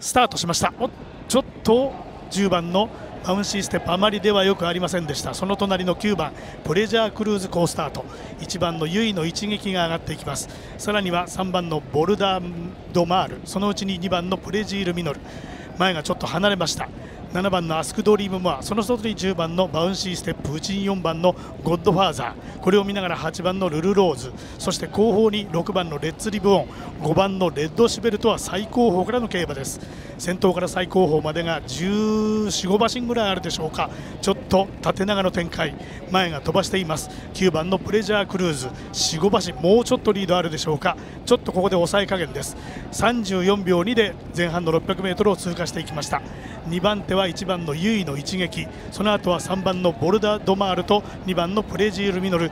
スタートしました。おちょっと10番のバウンシーステップあまり出はよくありませんでした。その隣の9番プレジャークルーズ好スタート。1番のユイノイチゲキが上がっていきます。さらには3番のボルダードマール。そのうちに2番のプレジールミノル。前がちょっと離れました。7番のアスクドリームモアその外に10番のバウンシーステップ内に4番のゴッドファーザー。これを見ながら8番のルルローズ。そして後方に6番のレッツリブオン。5番のレッドシベルトは最高峰からの競馬です。先頭から最高峰までが14、5馬身ぐらいあるでしょうか。ちょと縦長の展開前が飛ばしています。9番のプレジャークルーズ45馬身もうちょっとリードあるでしょうか。ちょっとここで抑え加減です。34秒2で前半の 600m を通過していきました。2番手は1番のユイの一撃。その後は3番のボルダ・ドマールと2番のプレジール・ミノル。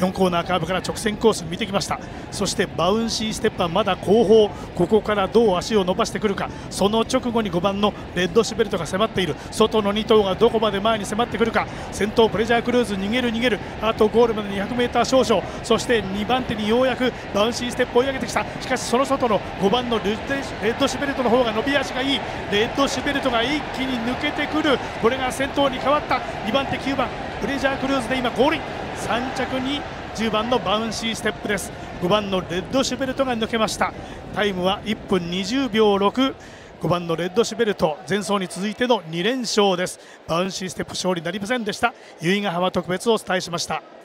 4コーナーカーブから直線コース見てきました。そしてバウンシーステップはまだ後方。ここからどう足を伸ばしてくるか。その直後に5番のレッドシベルトが迫っている。外の2頭がどこまで前に迫ってくるか。先頭プレジャークルーズ逃げる逃げる。あとゴールまで 200m 少々。そして2番手にようやくバウンシーステップを追い上げてきた。しかしその外の5番のレッドシベルトの方が伸び足がいい。レッドシベルトが一気に抜けてくる。これが先頭に変わった。2番手9番プレジャークルーズで今合輪3着に10番のバウンシーステップです。5番のレッドシュベルトが抜けました。タイムは1分20秒6 5番のレッドシュベルト前走に続いての2連勝です。バウンシーステップ勝利なりませんでした。由比ヶ浜特別をお伝えしました。